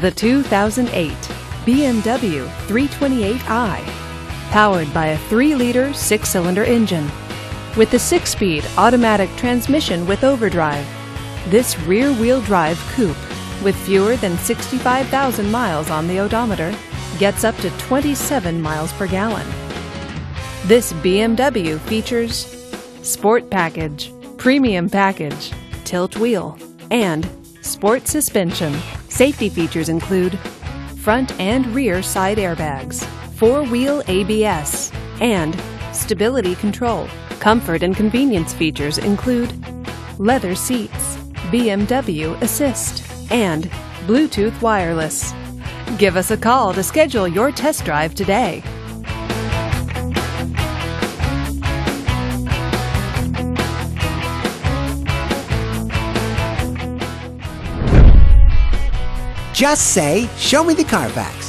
The 2008 BMW 328i, powered by a 3-liter six-cylinder engine. With a six-speed automatic transmission with overdrive, this rear-wheel drive coupe, with fewer than 65,000 miles on the odometer, gets up to 27 miles per gallon. This BMW features Sport Package, Premium Package, Tilt Wheel, and Sport Suspension. Safety features include front and rear side airbags, four-wheel ABS, and stability control. Comfort and convenience features include leather seats, BMW Assist, and Bluetooth wireless. Give us a call to schedule your test drive today. Just say, Show me the Carfax.